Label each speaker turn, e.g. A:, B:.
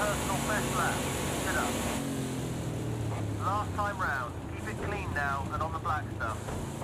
A: personal best lap. Get up. Last time round. Keep it clean now and on the black stuff.